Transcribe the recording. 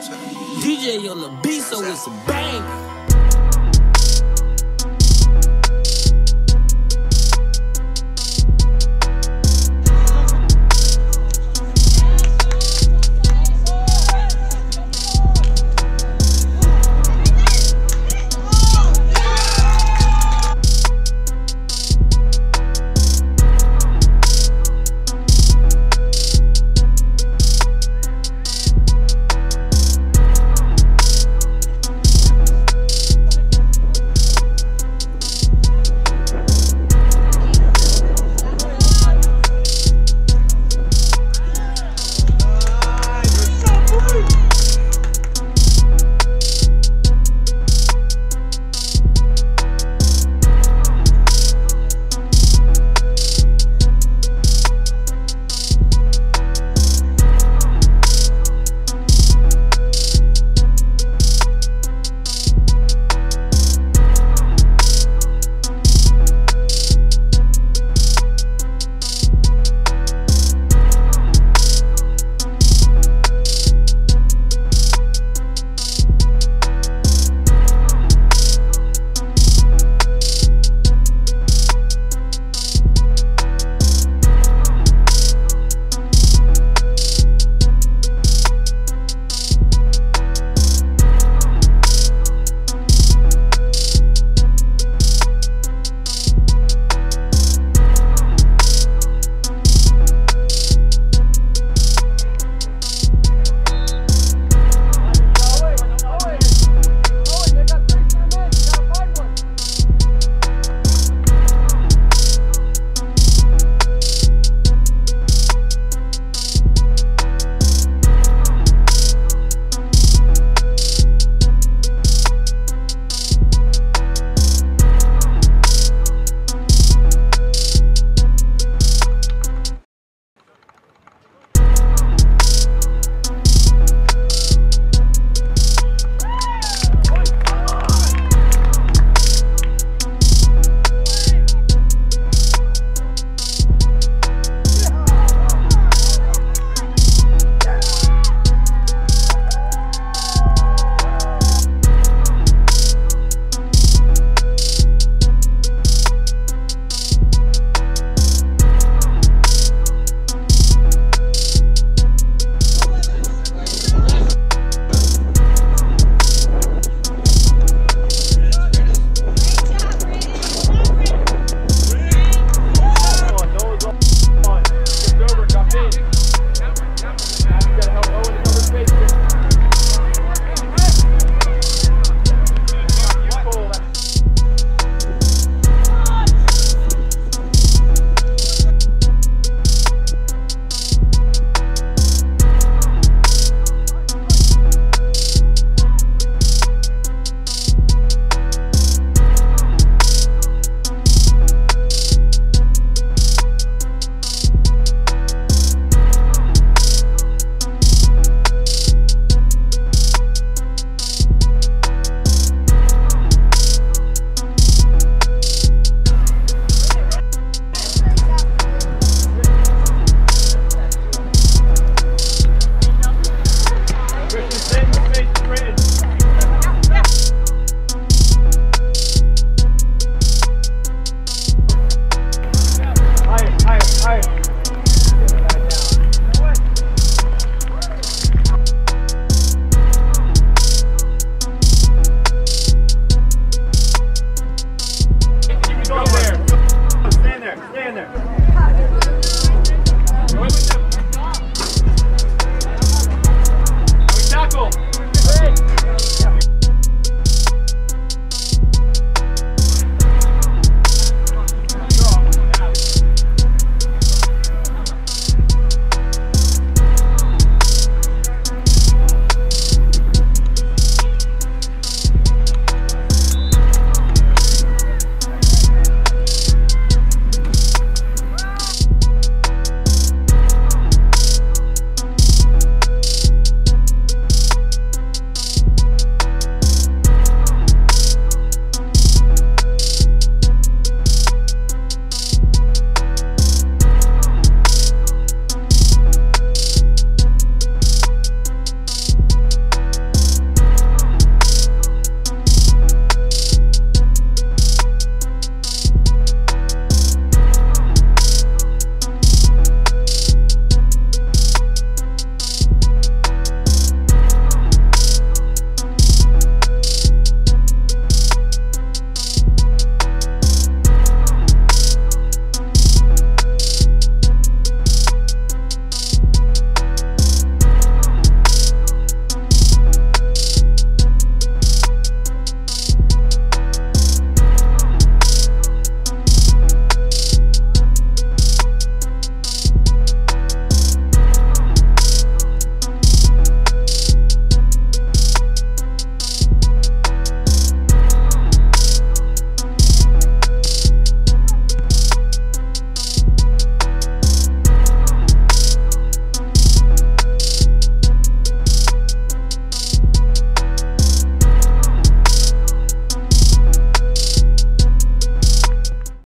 DJ on the beat, so it's a bang.